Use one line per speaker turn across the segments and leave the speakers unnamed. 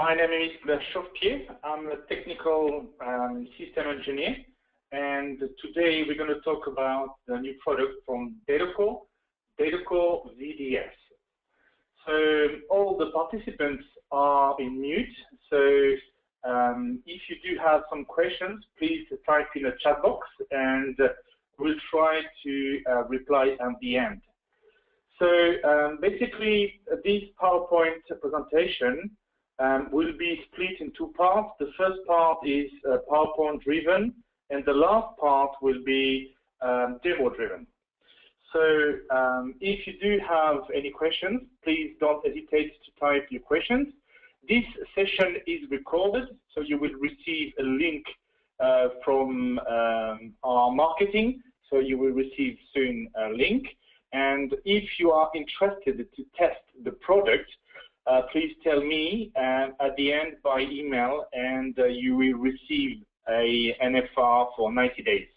my name is Chauffepied. I'm a technical um, system engineer, and today we're going to talk about the new product from Datacore, Datacore VDS. So all the participants are in mute, so um, if you do have some questions, please type in the chat box, and we'll try to uh, reply at the end. So um, basically, this PowerPoint presentation um, will be split in two parts. The first part is uh, PowerPoint driven, and the last part will be um, demo driven. So um, if you do have any questions, please don't hesitate to type your questions. This session is recorded, so you will receive a link uh, from um, our marketing, so you will receive soon a link. And if you are interested to test the product, uh, please tell me uh, at the end by email, and uh, you will receive a NFR for 90 days.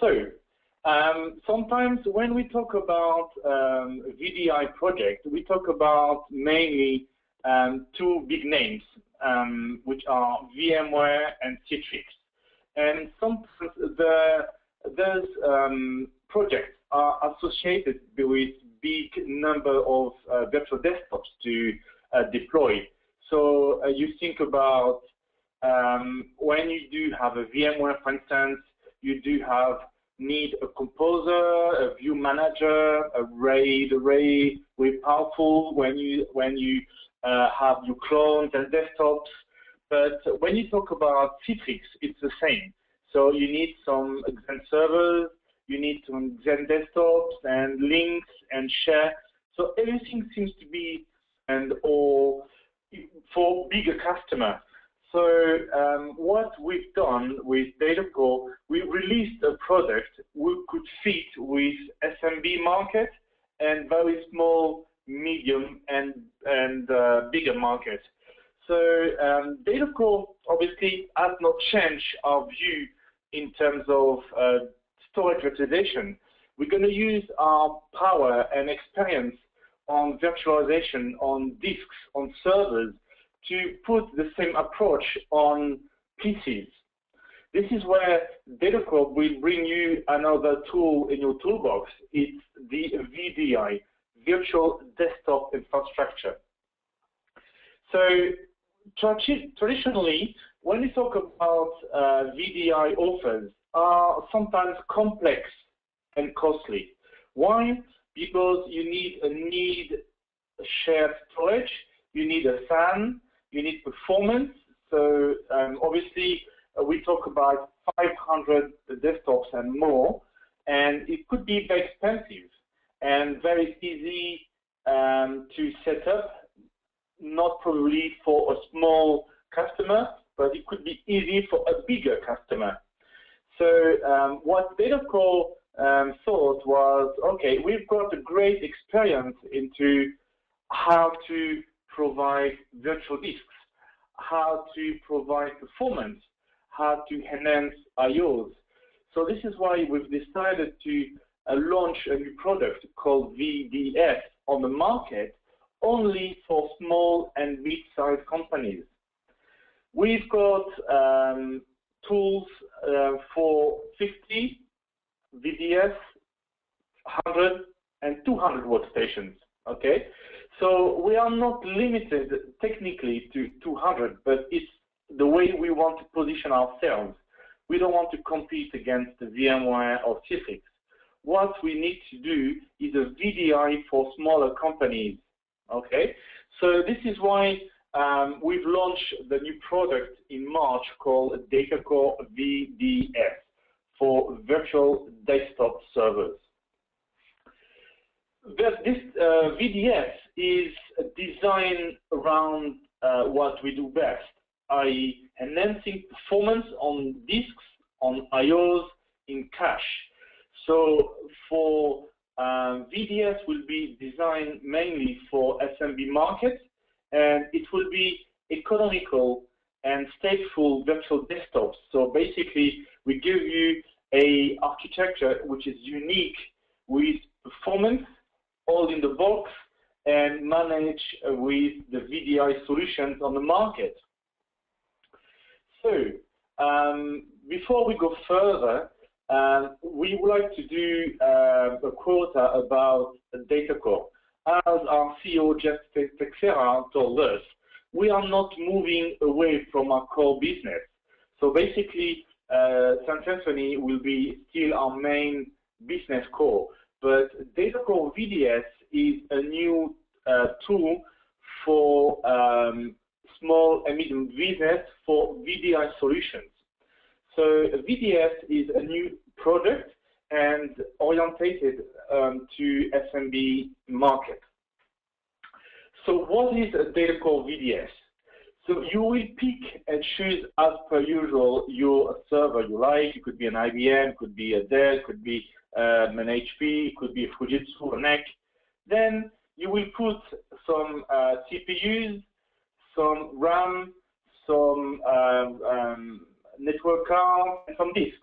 So um, sometimes when we talk about um, VDI project, we talk about mainly um, two big names, um, which are VMware and Citrix. And sometimes the, those um, projects are associated with big number of uh, virtual desktops to uh, deploy. So uh, you think about um, when you do have a VMware, for instance, you do have need a composer, a view manager, a RAID array with powerful when you when you uh, have your clones and desktops. But when you talk about Citrix, it's the same. So you need some Xen servers, you need to Xen desktops and links and share. So everything seems to be and or for bigger customer. So um, what we've done with Datacore, we released a product we could fit with SMB market and very small, medium, and and uh, bigger market. So um, Datacore obviously has not changed our view in terms of uh, storage virtualization, we're going to use our power and experience on virtualization, on disks, on servers, to put the same approach on PCs. This is where Datacore will bring you another tool in your toolbox. It's the VDI, Virtual Desktop Infrastructure. So traditionally, when we talk about uh, VDI offers, are sometimes complex and costly. Why? Because you need a need shared storage, you need a SAN, you need performance. So um, obviously uh, we talk about 500 desktops and more, and it could be very expensive and very easy um, to set up, not probably for a small customer, but it could be easy for a bigger customer. So um, what Datacore um, thought was, okay, we've got a great experience into how to provide virtual disks, how to provide performance, how to enhance IOs. So this is why we've decided to uh, launch a new product called VDS on the market only for small and mid-sized companies. We've got um, tools uh, for 50 VDS, 100, and 200 workstations. Okay, so we are not limited technically to 200, but it's the way we want to position ourselves. We don't want to compete against the VMware or Citrix. What we need to do is a VDI for smaller companies. Okay, so this is why um, we've launched the new product in March called Datacore VDS for virtual desktop servers. This uh, VDS is designed around uh, what we do best, i.e. enhancing performance on disks, on IOs, in cache. So for um, VDS will be designed mainly for SMB markets and it will be economical and stateful virtual desktops. So basically, we give you a architecture which is unique with performance, all in the box, and manage with the VDI solutions on the market. So um, before we go further, uh, we would like to do uh, a quota about DataCore. As our CEO, Jeff Teixeira, told us, we are not moving away from our core business. So basically, uh, Symphony will be still our main business core, but DataCore VDS is a new uh, tool for um, small and medium business for VDI solutions. So VDS is a new product and orientated um, to SMB market. So what is a data core VDS? So you will pick and choose as per usual your server you like. It could be an IBM, could be a Dell, could be um, an HP, could be a Fujitsu or NEC. Then you will put some uh, CPUs, some RAM, some um, um, network cards, and some disks.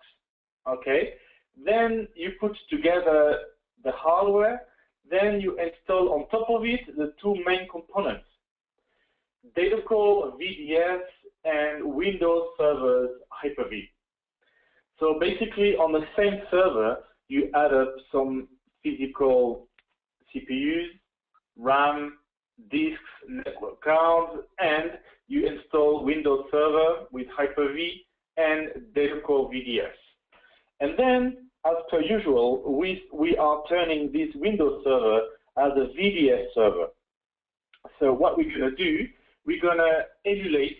Okay. Then you put together the hardware. Then you install on top of it the two main components: DataCore VDS and Windows Servers Hyper-V. So basically, on the same server, you add up some physical CPUs, RAM, disks, network cards, and you install Windows Server with Hyper-V and DataCore VDS. And then, as per usual, we, we are turning this Windows Server as a VDS server. So what we're going to do, we're going to emulate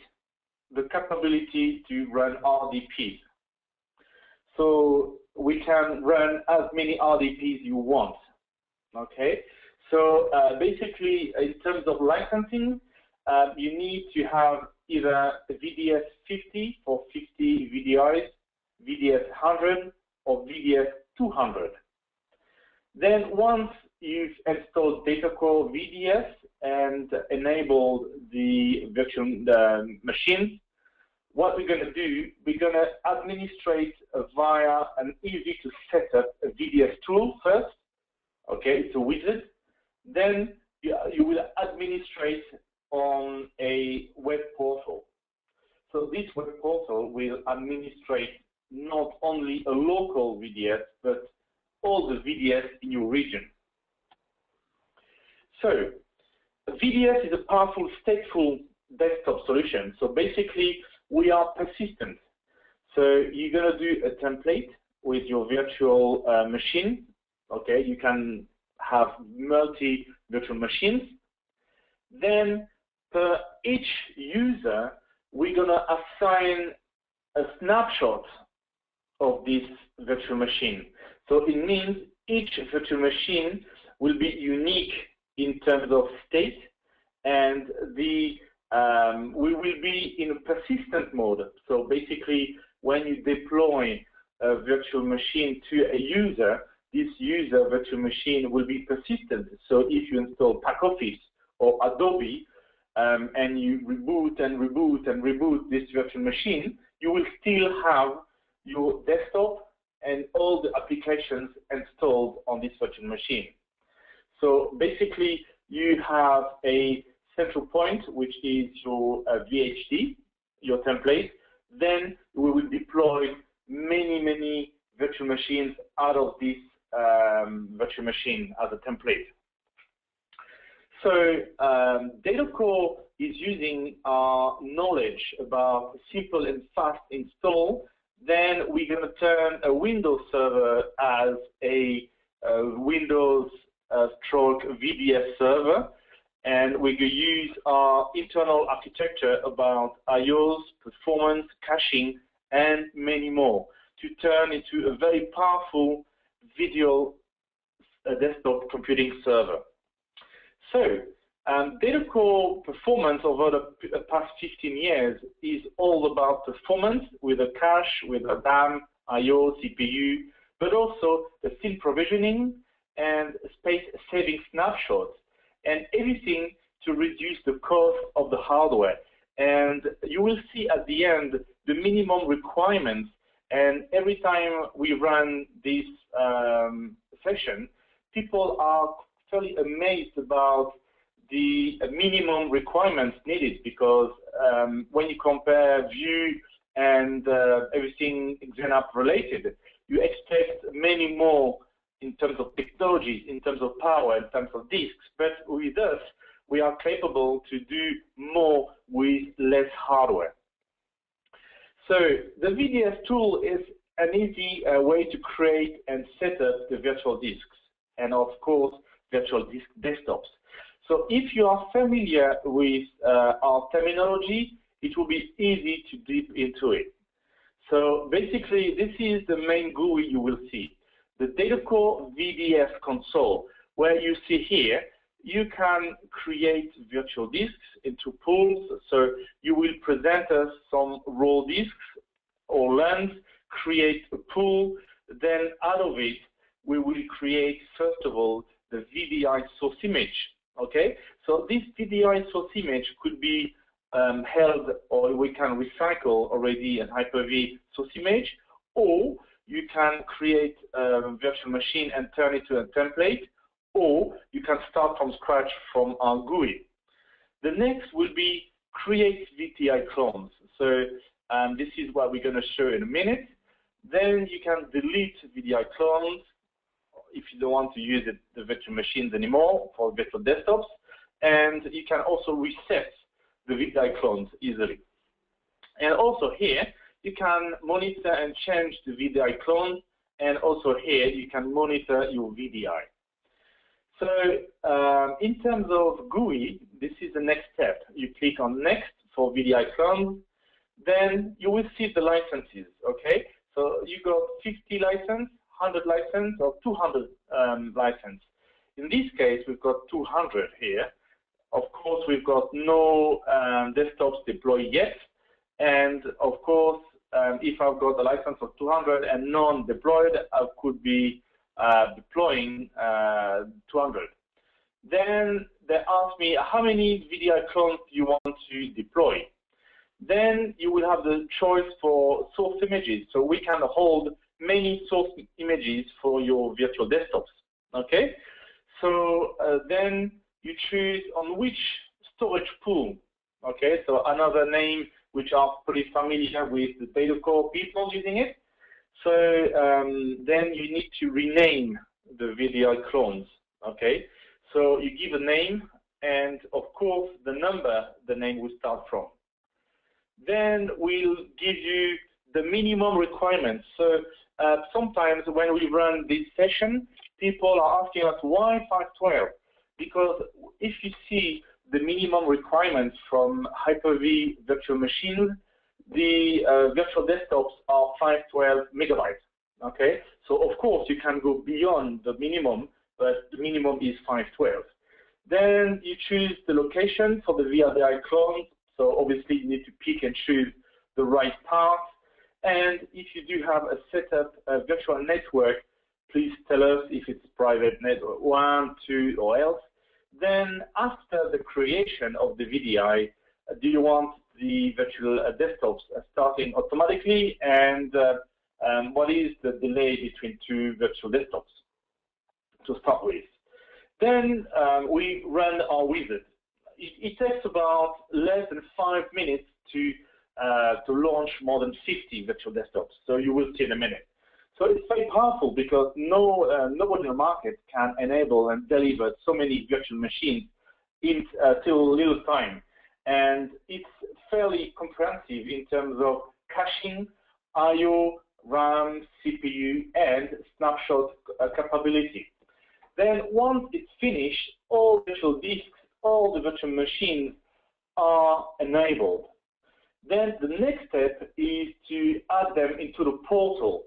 the capability to run RDP. So we can run as many RDPs you want. Okay, so uh, basically, in terms of licensing, uh, you need to have either VDS 50 for 50 VDIs, VDS 100, or VDS 200. Then once you've installed DataCore VDS and enabled the virtual uh, machines, what we're going to do, we're going to administrate via an easy to set up VDS tool first. Okay, it's a wizard. Then you, you will administrate on a web portal. So this web portal will administrate not only a local VDS, but all the VDS in your region. So VDS is a powerful stateful desktop solution. So basically, we are persistent. So you're going to do a template with your virtual uh, machine. Okay, you can have multi virtual machines. Then per each user, we're going to assign a snapshot of this virtual machine. So it means each virtual machine will be unique in terms of state and the um, we will be in a persistent mode. So basically, when you deploy a virtual machine to a user, this user virtual machine will be persistent. So if you install PackOffice or Adobe, um, and you reboot and reboot and reboot this virtual machine, you will still have your desktop and all the applications installed on this virtual machine. So basically, you have a central point, which is your uh, VHD, your template. Then we will deploy many, many virtual machines out of this um, virtual machine as a template. So um, DataCore is using our knowledge about simple and fast install. Then we're going to turn a Windows server as a uh, Windows uh, stroke VDS server and we could use our internal architecture about IOs, performance, caching, and many more to turn into a very powerful video uh, desktop computing server. So, um, DataCore performance over the past 15 years is all about performance with a cache, with a DAM, I.O., CPU, but also the thin provisioning and space-saving snapshots and everything to reduce the cost of the hardware. And you will see at the end the minimum requirements. And every time we run this um, session, people are fairly amazed about the minimum requirements needed because um, when you compare View and uh, everything XenApp related, you expect many more in terms of technologies, in terms of power, in terms of disks. But with us, we are capable to do more with less hardware. So the VDS tool is an easy uh, way to create and set up the virtual disks and of course virtual disk desktops. So if you are familiar with uh, our terminology, it will be easy to dip into it. So basically, this is the main GUI you will see. The DataCore VDS console, where you see here, you can create virtual disks into pools. So you will present us some raw disks or LUNs, create a pool, then out of it, we will create, first of all, the VDI source image. Okay, so this VDI source image could be um, held or we can recycle already an Hyper-V source image, or you can create a virtual machine and turn it to a template, or you can start from scratch from our GUI. The next will be create VDI clones. So um, this is what we're going to show in a minute. Then you can delete VDI clones if you don't want to use it, the virtual machines anymore for virtual desktops. And you can also reset the VDI clones easily. And also here, you can monitor and change the VDI clones, and also here you can monitor your VDI. So um, in terms of GUI, this is the next step. You click on Next for VDI clones, then you will see the licenses, okay? So you got 50 license, 100 license, or 200 um, license. In this case, we've got 200 here. Of course, we've got no um, desktops deployed yet. And of course, um, if I've got a license of 200 and none deployed, I could be uh, deploying uh, 200. Then they ask me, how many VDI clones you want to deploy? Then you will have the choice for source images. So we can hold many source images for your virtual desktops. Okay? So uh, then you choose on which storage pool. Okay, so another name which are pretty familiar with the data core people using it. So um, then you need to rename the VDI clones. Okay, so you give a name and of course the number the name will start from. Then we'll give you the minimum requirements. So uh, sometimes when we run this session, people are asking us why 512? Because if you see the minimum requirements from Hyper-V virtual machines, the uh, virtual desktops are 512 megabytes. Okay, so of course you can go beyond the minimum, but the minimum is 512. Then you choose the location for the VDI clone. So obviously you need to pick and choose the right path. And if you do have a setup, a virtual network, please tell us if it's private network one, two, or else. Then after the creation of the VDI, do you want the virtual uh, desktops uh, starting automatically and uh, um, what is the delay between two virtual desktops to start with. Then um, we run our wizard. It, it, takes about less than five minutes to uh, to launch more than 50 virtual desktops. So you will see in a minute. So it's very powerful because no uh, nobody in the market can enable and deliver so many virtual machines in uh, till little time. And it's fairly comprehensive in terms of caching, I/O, RAM, CPU, and snapshot uh, capability. Then once it's finished, all virtual disks, all the virtual machines are enabled. Then the next step is to add them into the portal.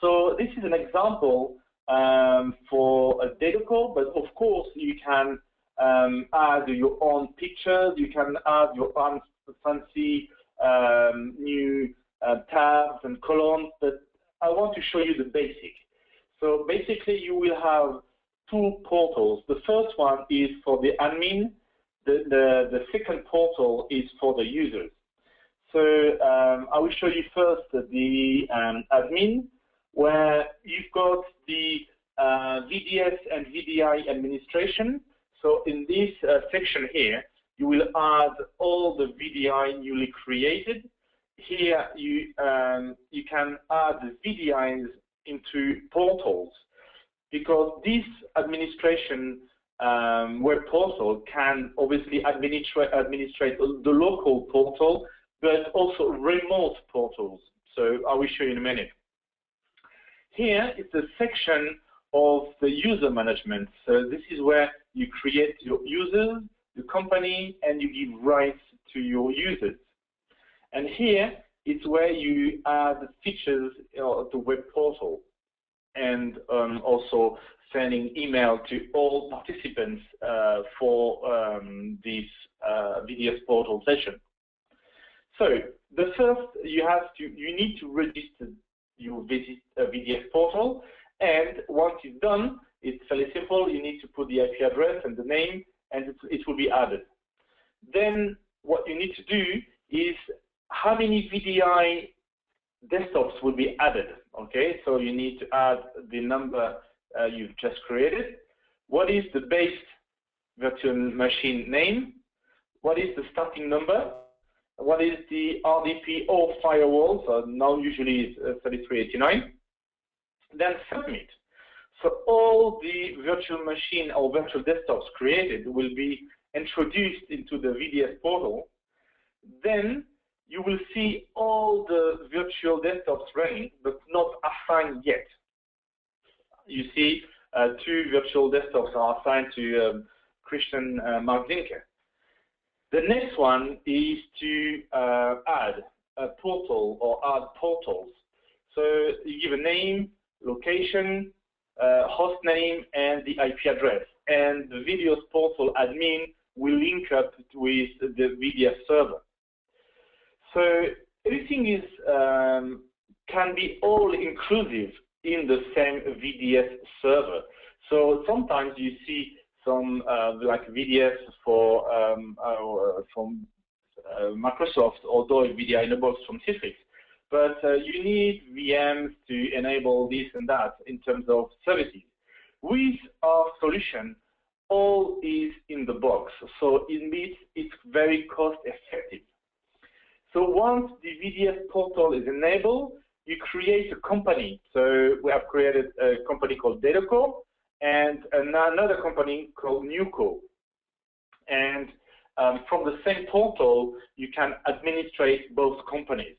So this is an example um, for a data call, but of course you can um, add your own pictures, you can add your own fancy um, new uh, tabs and columns, but I want to show you the basic. So basically you will have two portals. The first one is for the admin, the, the, the second portal is for the users. So um, I will show you first the um, admin, where you've got the uh, VDS and VDI administration. So in this uh, section here, you will add all the VDI newly created. Here you um, you can add the VDIs into portals because this administration um, web portal can obviously administrate, administrate the local portal, but also remote portals. So I will show you in a minute. Here is the section of the user management. So this is where you create your users, your company, and you give rights to your users. And here it's where you add the features of the web portal and um, also sending email to all participants uh, for um, this uh, VDS portal session. So the first, you have to, you need to register your visit a VDS portal, and once it's done, it's fairly simple. You need to put the IP address and the name, and it, it will be added. Then what you need to do is how many VDI desktops will be added. Okay, so you need to add the number uh, you've just created. What is the base virtual machine name? What is the starting number? What is the RDP or firewall? So now usually it's uh, 3389. Then submit. So all the virtual machine or virtual desktops created will be introduced into the VDS portal. Then you will see all the virtual desktops running, but not assigned yet. You see uh, two virtual desktops are assigned to um, Christian uh, Mark. The next one is to uh, add a portal or add portals. So you give a name, location, uh, host name, and the IP address. And the VDS portal admin will link up with the VDS server. So everything is um, can be all inclusive in the same VDS server. So sometimes you see some uh, like VDS for um, uh, from uh, Microsoft, although VDI enables from Citrix. But you need VMs to enable this and that in terms of services. With our solution, all is in the box, so it means it's very cost effective. So once the VDS portal is enabled, you create a company. So we have created a company called Dataco and another company called Newco. And um, from the same portal, you can administrate both companies.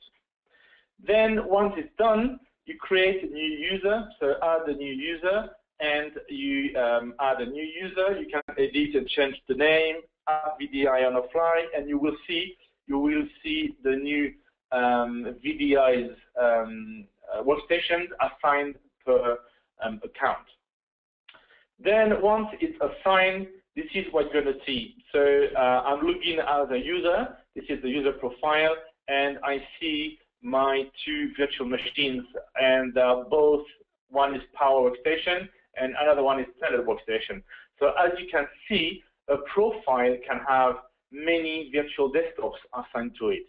Then once it's done, you create a new user, so add a new user, and you um, add a new user. You can edit and change the name, add VDI on the fly, and you will see you will see the new um, VDI's um, workstations assigned per um, account. Then once it's assigned, this is what you're going to see. So uh, I'm looking as a user. This is the user profile, and I see my two virtual machines, and uh, both one is Power Workstation and another one is Standard Workstation. So as you can see, a profile can have many virtual desktops assigned to it.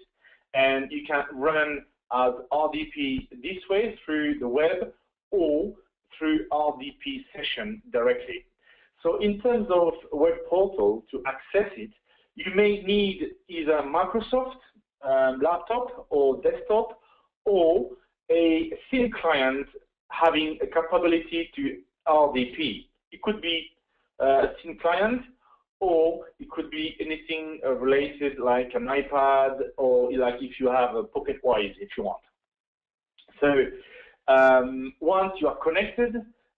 And you can run as RDP this way through the web or through RDP session directly. So in terms of web portal to access it, you may need either Microsoft um, laptop or desktop or a thin client having a capability to RDP. It could be uh, a thin client or it could be anything uh, related like an iPad or like if you have a PocketWise if you want. So um, once you are connected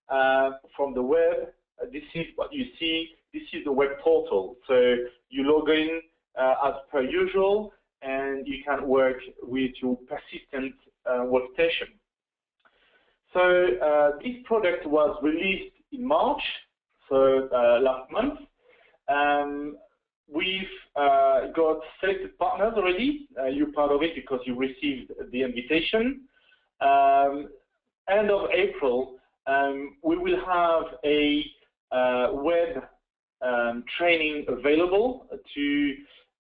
uh, from the web, uh, this is what you see. This is the web portal. So you log in uh, as per usual and you can work with your persistent uh, workstation. So uh, this product was released in March, so last month, um, we've uh, got selected partners already. Uh, you're part of it because you received the invitation. Um, end of April, um, we will have a uh, web um, training available to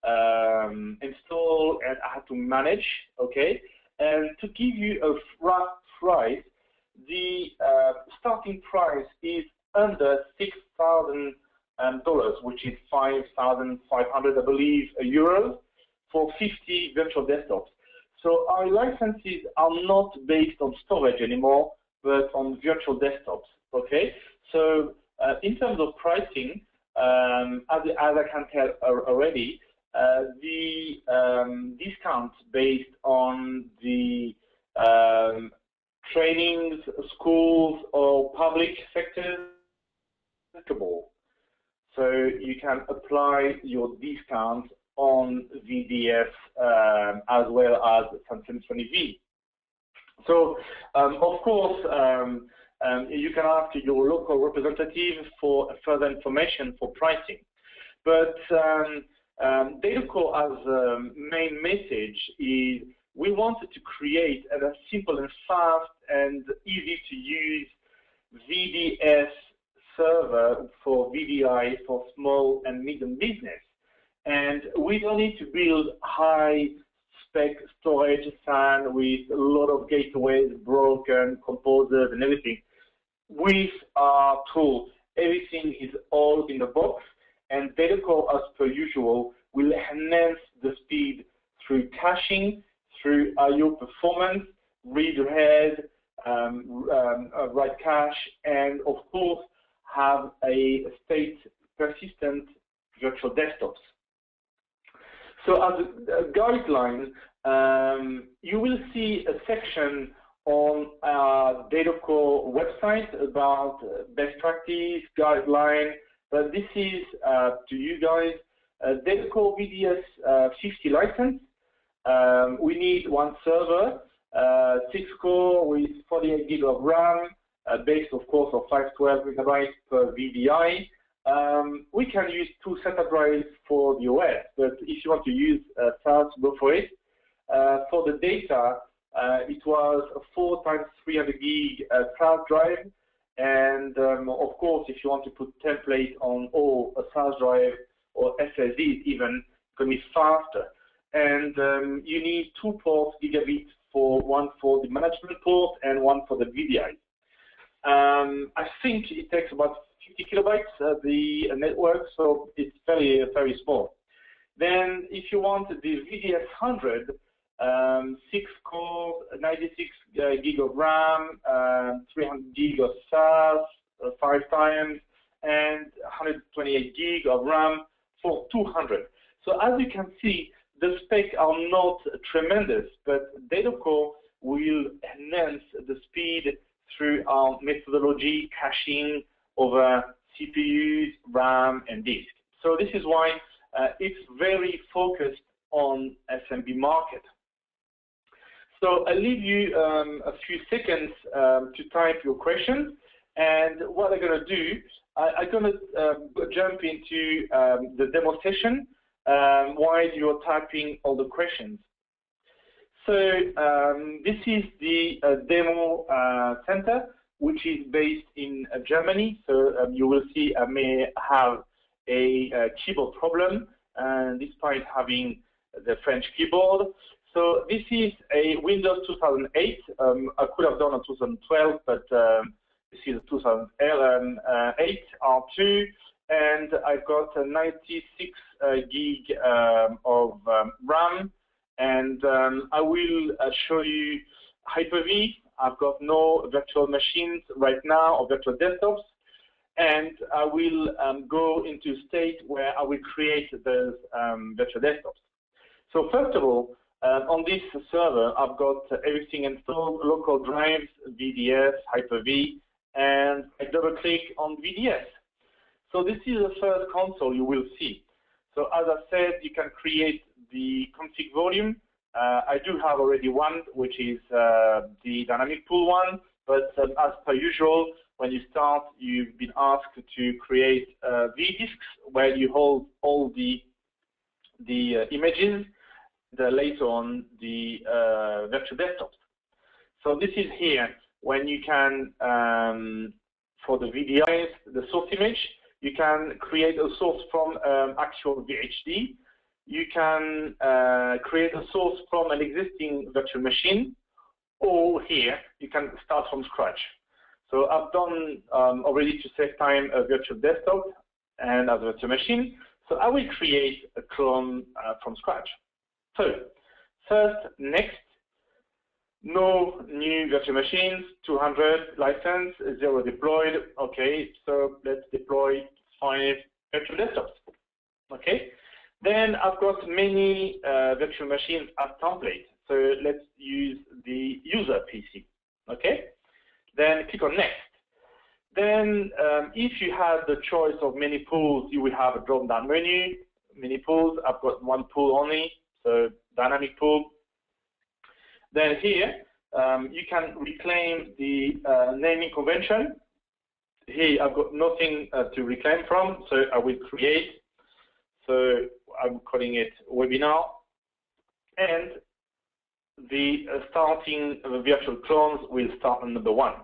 um, install and to manage, okay? And to give you a rough price, the uh, starting price is under 6,000 um, dollars, which is 5,500, I believe, euros for 50 virtual desktops. So our licenses are not based on storage anymore, but on virtual desktops. Okay, so uh, in terms of pricing, um, as, as, I can tell already, uh, the um, discounts based on the um, trainings, schools, or public sectors applicable. so you can apply your discount on VDS um, as well as Symphony V. So, um, of course, um, um, you can ask your local representative for further information for pricing. But um, um, Datacore as main message is we wanted to create a simple and fast and easy to use VDS server for VDI for small and medium business. And we don't need to build high spec storage SAN with a lot of gateways, broken composers and everything. With our tool, everything is all in the box and Datacore as per usual will enhance the speed through caching, through IO performance, read ahead, um, um, uh, write cache, and of course have a state persistent virtual desktops. So as a, guideline, um, you will see a section on our Datacore website about best practice, guideline, but this is uh, to you guys, uh, Datacore VDS uh, 50 license. Um, we need one server, uh, six core with 48 gig of RAM, uh, based, of course, of 512 megabytes per VDI. Um, we can use two SATA drives for the OS, but if you want to use uh, SAS, go for it. Uh, for the data, uh, it was a 4 times 300 gig uh, SAS drive, and um, of course, if you want to put template on all a SAS drive or SSDs even, it's going to be faster. And um, you need two ports gigabit for one for the management port and one for the VDI. Um, I think it takes about 50 kilobytes, uh, the network, so it's very, very small. Then if you want the VDS 100, um, 6 core, 96 uh, gig of RAM, uh, 300 gig of SAS, uh, 5 times, and 128 gig of RAM for 200. So as you can see, the specs are not tremendous, but Datacore will enhance the speed through our methodology caching over CPUs, RAM, and disk. So this is why uh, it's very focused on SMB market. So I'll leave you um, a few seconds um, to type your questions. And what I'm going to do, I, am going to uh, jump into um, the demo session um, while you're typing all the questions. So um, this is the uh, demo uh, center, which is based in uh, Germany. So um, you will see I may have a, a keyboard problem, despite having the French keyboard. So this is a Windows 2008. Um, I could have done a 2012, but um, this is a 2008 R2, and I've got a 96 uh, gig um, of um, RAM and um, I will uh, show you Hyper-V. I've got no virtual machines right now or virtual desktops. And I will um, go into a state where I will create those um, virtual desktops. So first of all, uh, on this server, I've got everything installed, local drives, VDS, Hyper-V, and I double click on VDS. So this is the first console you will see. So as I said, you can create the config volume. Uh, I do have already one, which is uh, the dynamic pool one, but um, as per usual, when you start, you've been asked to create uh, vDisks where you hold all the the uh, images, the later on the uh, virtual desktops. So this is here when you can, um, for the VDIs, the source image, you can create a source from um, actual VHD you can uh, create a source from an existing virtual machine, or here, you can start from scratch. So I've done um, already to save time a virtual desktop, and a virtual machine. So I will create a clone uh, from scratch. So first, next, no new virtual machines, 200 license, zero deployed. Okay, so let's deploy five virtual desktops. Okay, then I've got many uh, virtual machines as template. So let's use the user PC. Okay, then click on next. Then um, if you have the choice of many pools, you will have a drop-down menu, many pools. I've got one pool only, so dynamic pool. Then here, um, you can reclaim the uh, naming convention. Here, I've got nothing uh, to reclaim from, so I will create. So I'm calling it webinar. And the uh, starting virtual clones will start on number one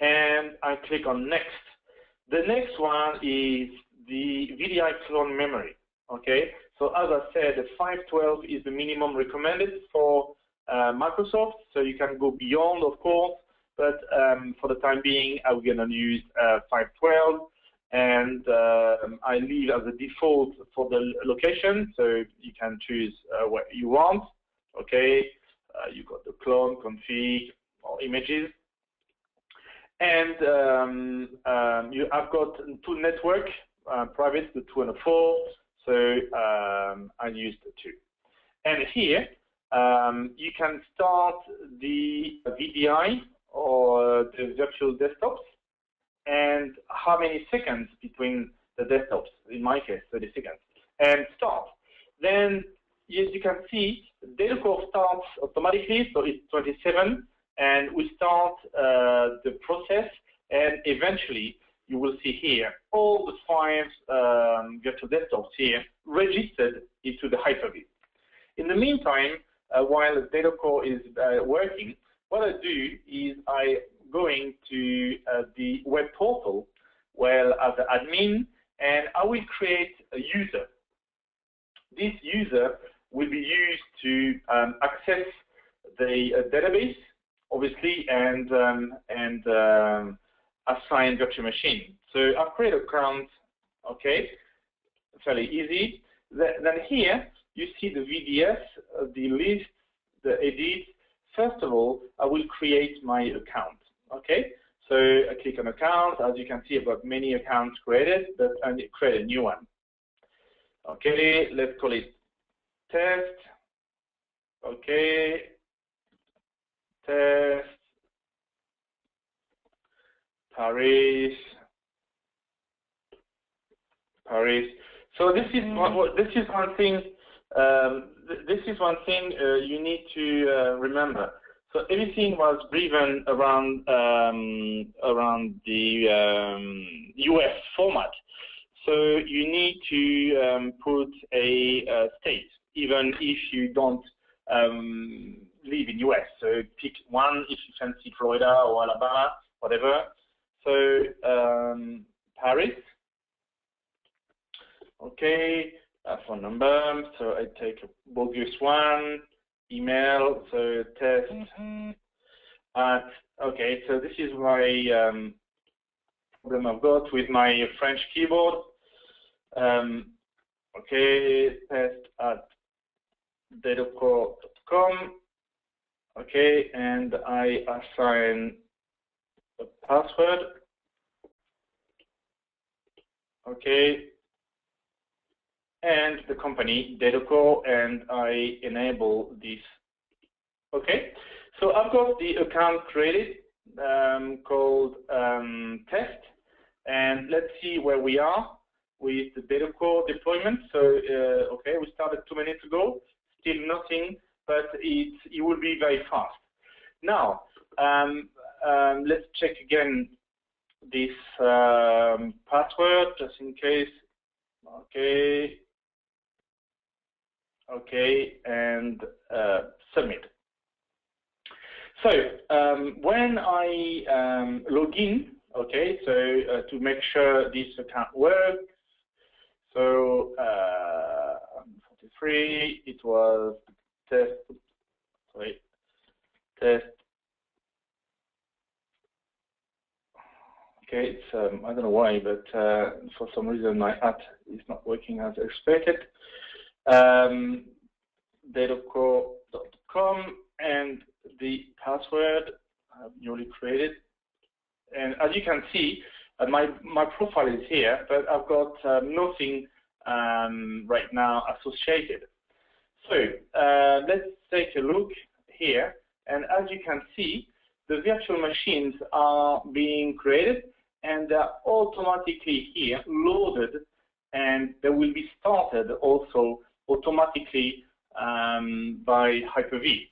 and I click on next. The next one is the VDI clone memory. Okay, so as I said, 512 is the minimum recommended for uh, Microsoft, so you can go beyond, of course, but um, for the time being, I'm going to use uh, 512, and uh, I leave as a default for the location, so you can choose uh, what you want. Okay, uh, you got the clone, config, or images. And um, um, you, I've got two network, uh, private, the two and the four. So um, I used the two. And here, um, you can start the VDI or the virtual desktops and how many seconds between the desktops, in my case, 30 seconds, and start. Then, as you can see, data core starts automatically, so it's 27, and we start uh, the process and eventually you will see here all the five um, virtual desktops here registered into the Hyper-V. In the meantime, uh, while the data core is uh, working, what I do is I going to uh, the web portal where as admin and I will create a user. This user will be used to um, access the uh, database obviously, and um, and um, assign virtual machine. So I've created account, okay, fairly easy. Then here you see the VDS, uh, the list, the edit. First of all, I will create my account, okay? So I click on account. As you can see, I've got many accounts created, but I create a new one. Okay, let's call it test. Okay, test, Paris, Paris. So this is one, this is one thing. Um, this is one thing uh, you need to uh, remember. So everything was driven around um, around the um, US format. So you need to um, put a, a, state, even if you don't um, live in US. So pick one if you fancy Florida or Alabama, whatever. So um, Paris. Okay, uh, phone number. So I take a bogus one. Email. So test. Mm -hmm. At okay. So this is my um, problem I've got with my French keyboard. Um, okay, test at datacore.com. Okay, and I assign a password. Okay, and the company Datacore, and I enable this. Okay, so I've got the account created um, called um, test, and let's see where we are with the Datacore deployment. So, uh, okay, we started two minutes ago, still nothing but it, it will be very fast. Now, um, um, let's check again this um, password just in case. Okay. Okay, and uh, submit. So um, when I um, log in, okay, so uh, to make sure this account works, so uh, 43, it was test, sorry, test. Okay, it's um, I don't know why, but uh, for some reason my app is not working as expected. Um, and the password I've newly created. And as you can see, uh, my my profile is here, but I've got uh, nothing um, right now associated. So uh, let's take a look here. And as you can see, the virtual machines are being created and they're automatically here loaded and they will be started also automatically um, by Hyper-V.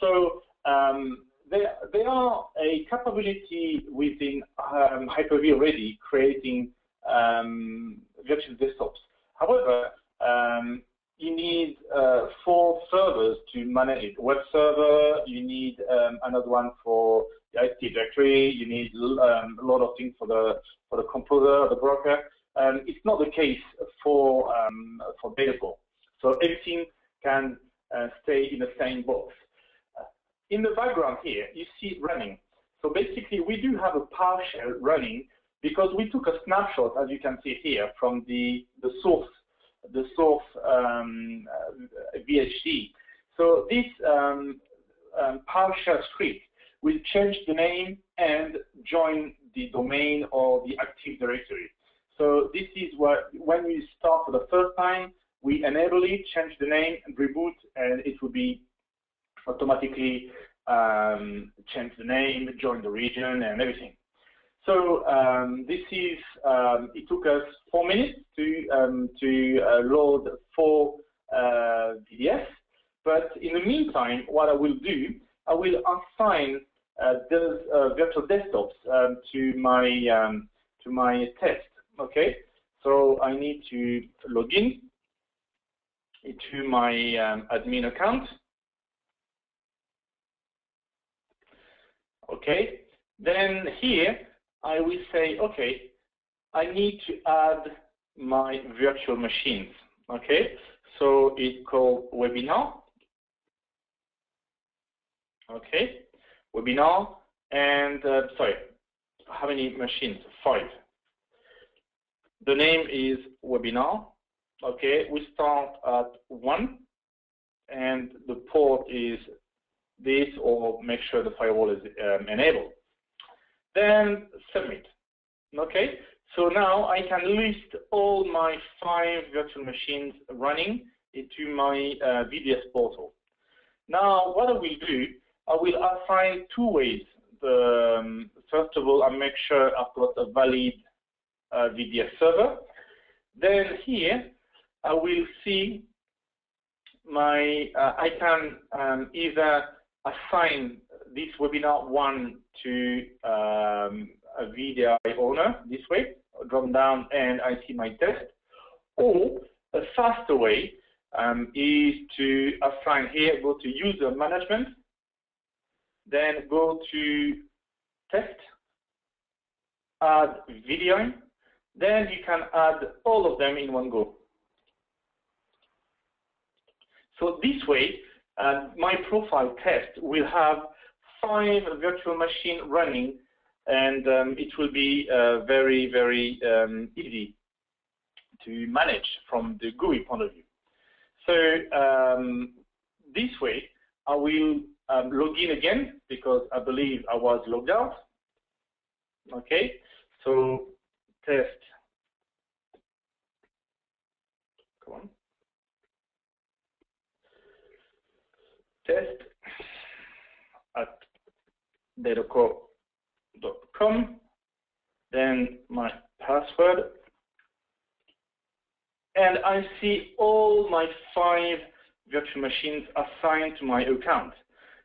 So um, they, they are a capability within um, Hyper-V already creating um, virtual desktops. However, um, you need uh, four servers to manage it. Web server, you need um, another one for the IT directory, you need a lot of things for the for the composer, the broker. Um, it's not the case for um, for Datacore. So everything can uh, stay in the same box. Uh, in the background here, you see it running. So basically, we do have a PowerShell running because we took a snapshot, as you can see here, from the, the source the source um, uh, VHD. So this um, um, PowerShell script will change the name and join the domain or the Active Directory. So this is what, when you start for the first time, we enable it, change the name, and reboot, and it will be automatically um, change the name, join the region, and everything. So um, this is, um, it took us four minutes to, um, to uh, load four uh, VDS. But in the meantime, what I will do, I will assign uh, those uh, virtual desktops um, to my um, to my test. Okay, so I need to log in into my um, admin account. Okay, then here I will say, okay, I need to add my virtual machines. Okay, so it's called webinar. Okay, webinar, and uh, sorry, how many machines? Five. The name is webinar. Okay, we start at one, and the port is this, or make sure the firewall is um, enabled then submit. Okay, so now I can list all my five virtual machines running into my uh, VDS portal. Now, what I will do, I will assign two ways. The, um, first of all, I make sure I've got a valid uh, VDS server. Then here, I will see my, uh, I can um, either assign this webinar one to um, a VDI owner this way, drop down and I see my test. Or a faster way um, is to assign here, go to user management, then go to test, add VDI, then you can add all of them in one go. So this way, uh, my profile test will have five virtual machine running, and um, it will be uh, very, very um, easy to manage from the GUI point of view. So um, this way, I will um, log in again because I believe I was logged out. Okay, so test. Come on. Test at datacore.com, then my password, and I see all my five virtual machines assigned to my account.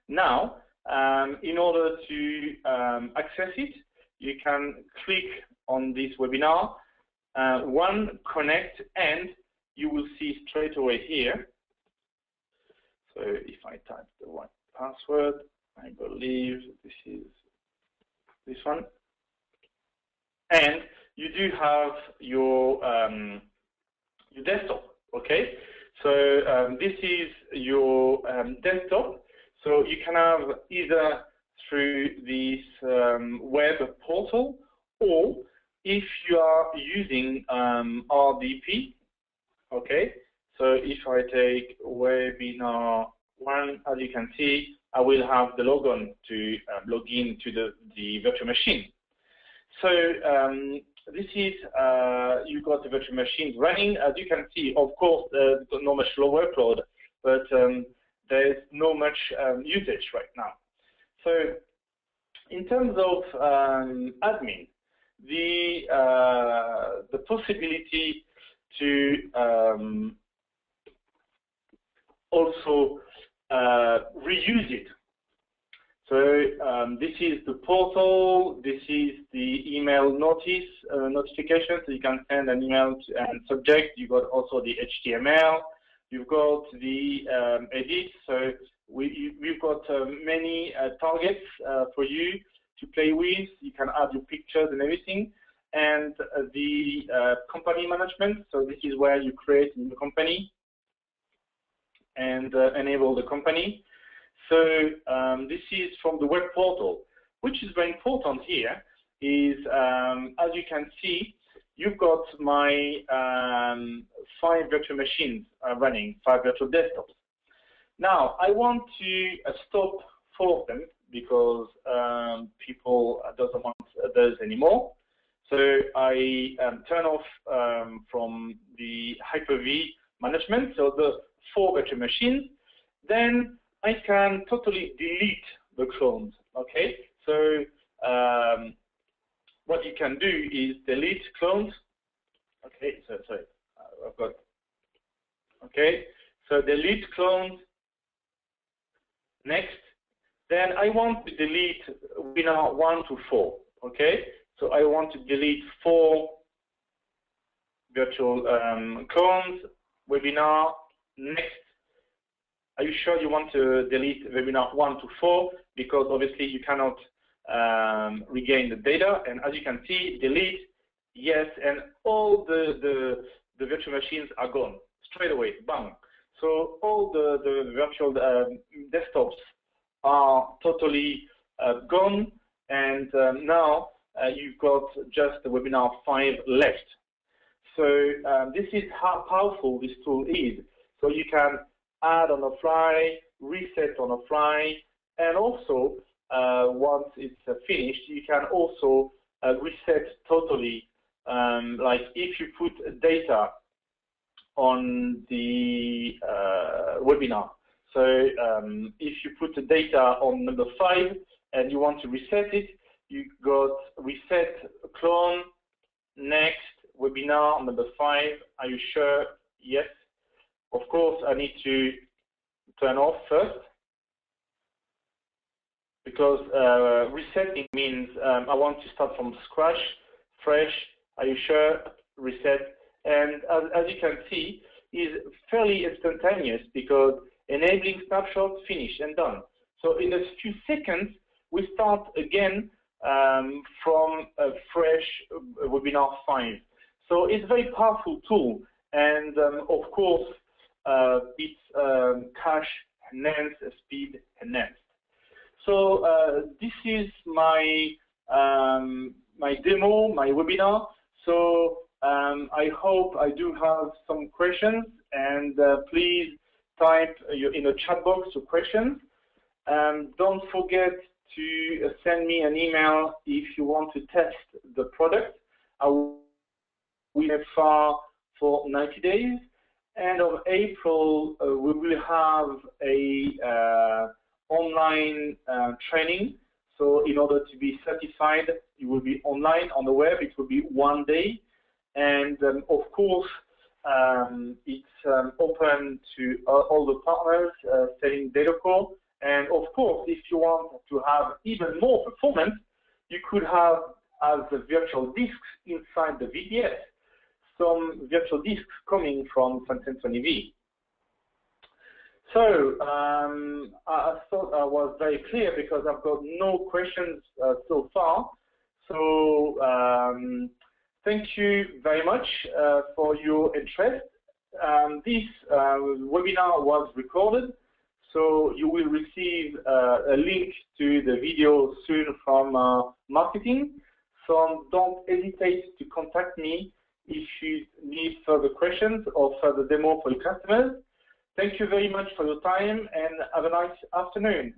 Now, um, in order to um, access it, you can click on this webinar, uh, one, connect, and you will see straight away here. So if I type the right password, I believe this is this one. And you do have your um, your desktop, okay? So um, this is your um, desktop. So you can have either through this um, web portal or if you are using um, RDP, okay, so if I take webinar one, as you can see, I will have the logon to um, log in to the, the virtual machine. So um, this is, uh, you've got the virtual machine running. As you can see, of course, uh, not much low workload, but um, there's no much um, usage right now. So in terms of um, admin, the, uh, the possibility to um, also uh, reuse it. So um, this is the portal, this is the email notice uh, notification, so you can send an email to, and subject. You got also the HTML, you've got the um, edit, so we, we've got uh, many uh, targets uh, for you to play with. You can add your pictures and everything. And uh, the company management, so this is where you create a new company and uh, enable the company. So um, this is from the web portal, which is very important here, is um, as you can see, you've got my um, five virtual machines running, five virtual desktops. Now, I want to uh, stop four of them because um, people doesn't want those anymore. So I um, turn off um, from the Hyper-V management, so the four virtual machines. Then I can totally delete the clones. Okay, so um, what you can do is delete clones. Okay, so sorry, uh, I've got. Okay, so delete clones. Next, then I want to delete webinar one to four. Okay, so I want to delete four virtual um, clones, webinar, next. Are you sure you want to delete webinar one to four? Because obviously you cannot um, regain the data. And as you can see, delete, yes, and all the, the, the virtual machines are gone straight away, bang. So all the, the virtual um, desktops are totally uh, gone. And um, now uh, you've got just the webinar 5 left. So um, this is how powerful this tool is. So you can add on the fly, reset on the fly, and also uh, once it's uh, finished, you can also uh, reset totally. Um, like if you put data on the uh, webinar. So um, if you put the data on number five and you want to reset it, you got reset clone, next, webinar number five. Are you sure? Yes. Of course, I need to turn off first because uh, resetting means um, I want to start from scratch, fresh. Are you sure? Reset. And as, as you can see, is fairly instantaneous because enabling snapshot, finished and done. So in a few seconds, we start again um, from a fresh webinar 5. So it's a very powerful tool. And um, of course, uh, it's um, cache enhanced, speed enhanced. So uh, this is my um, my demo, my webinar. So um, I hope I do have some questions, and uh, please type in the chat box your questions. Um, don't forget to send me an email if you want to test the product. I will have far for 90 days. End of April, uh, we will have a uh, online uh, training. So in order to be certified, it will be online on the web. It will be one day. And um, of course, um, it's um, open to all the partners uh, selling DataCore. And of course, if you want to have even more performance, you could have as the virtual disks inside the VDS some virtual disks coming from SANsymphony-V. So um, I thought I was very clear because I've got no questions uh, so far. So um, thank you very much uh, for your interest. Um, this uh, webinar was recorded, so you will receive uh, a link to the video soon from uh, marketing. So don't hesitate to contact me if you need further questions or further demo for your customers. Thank you very much for your time and have a nice afternoon.